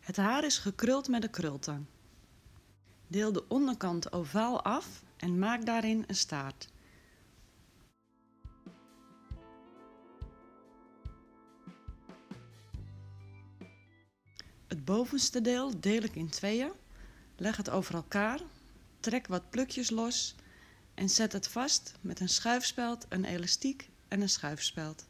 Het haar is gekruld met een krultang. Deel de onderkant ovaal af en maak daarin een staart. Het bovenste deel deel ik in tweeën, leg het over elkaar, trek wat plukjes los en zet het vast met een schuifspeld, een elastiek en een schuifspeld.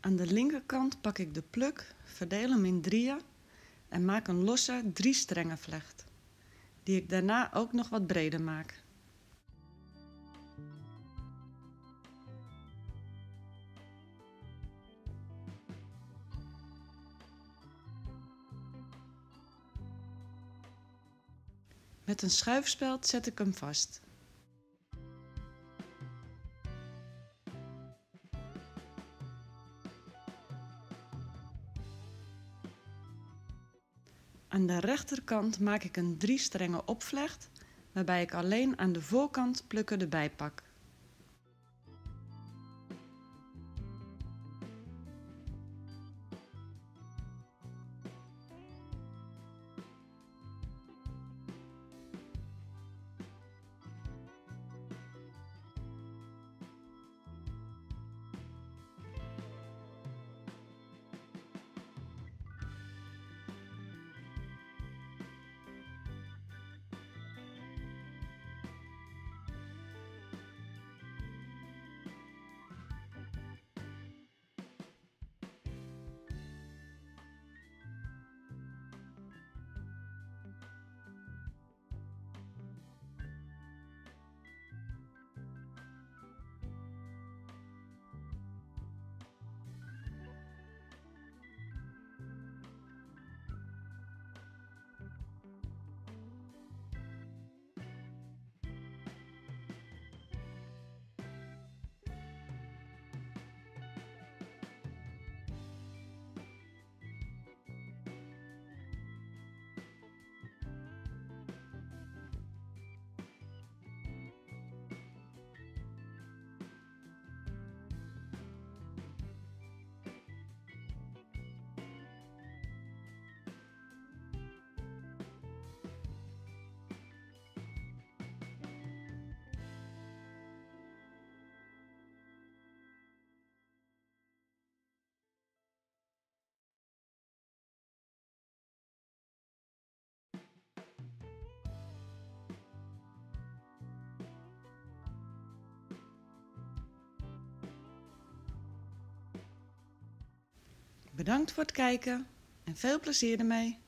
Aan de linkerkant pak ik de pluk, verdeel hem in drieën en maak een losse drie strengen vlecht, die ik daarna ook nog wat breder maak. Met een schuifspeld zet ik hem vast. Aan de rechterkant maak ik een drie strengen opvlecht, waarbij ik alleen aan de voorkant plukken erbij pak. Bedankt voor het kijken en veel plezier ermee!